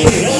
Chevrolet,